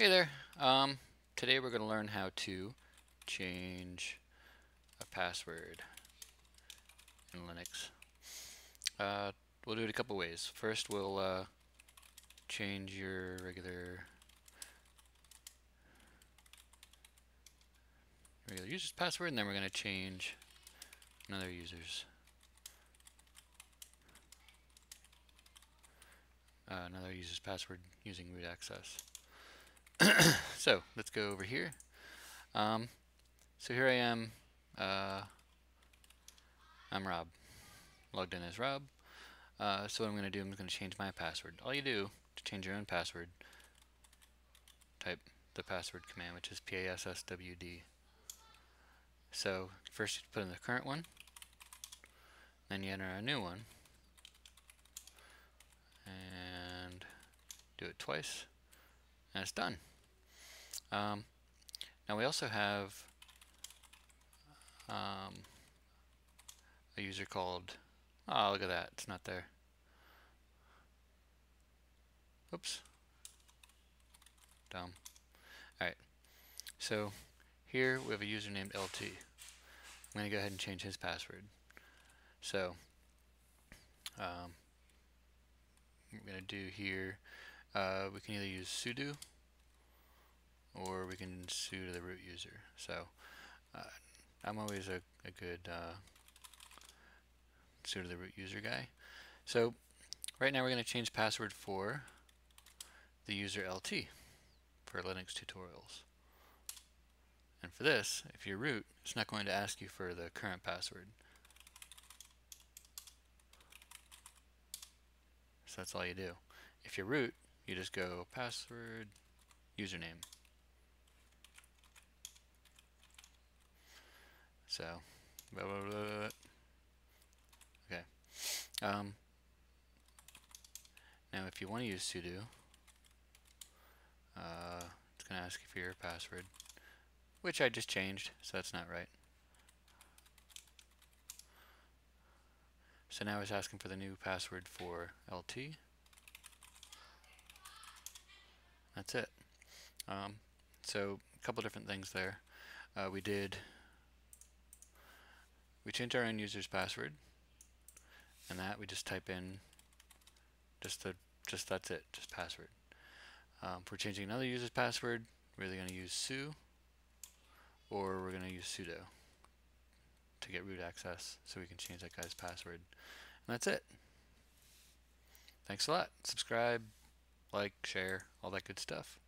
Hey there. Um, today we're going to learn how to change a password in Linux. Uh, we'll do it a couple ways. First, we'll uh, change your regular regular user's password, and then we're going to change another user's uh, another user's password using root access. so let's go over here. Um, so here I am. Uh, I'm Rob. Logged in as Rob. Uh, so what I'm going to do, I'm going to change my password. All you do to change your own password, type the password command, which is passwd. So first you put in the current one, then you enter a new one, and do it twice, and it's done. Um, now we also have um, a user called, oh look at that, it's not there. Oops. Dumb. Alright, so here we have a user named LT. I'm going to go ahead and change his password. So, um, we're going to do here, uh, we can either use sudo or we can su to the root user. So uh, I'm always a, a good uh, su to the root user guy. So right now we're going to change password for the user LT for Linux tutorials. And for this, if you're root, it's not going to ask you for the current password. So that's all you do. If you're root, you just go password, username. So, blah, blah, blah, okay. Um, now, if you want to use sudo, uh, it's going to ask you for your password, which I just changed, so that's not right. So now it's asking for the new password for LT. That's it. Um, so a couple different things there. Uh, we did we change our own user's password and that we just type in just the just that's it just password. Um, if we're changing another user's password we're either going to use su or we're going to use sudo to get root access so we can change that guy's password. And that's it. Thanks a lot. Subscribe like share all that good stuff